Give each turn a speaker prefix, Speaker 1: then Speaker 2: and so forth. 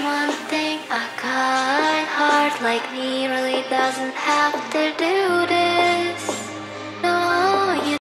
Speaker 1: One thing a kind heart like me really doesn't have to do this.